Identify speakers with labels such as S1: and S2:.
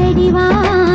S1: 手には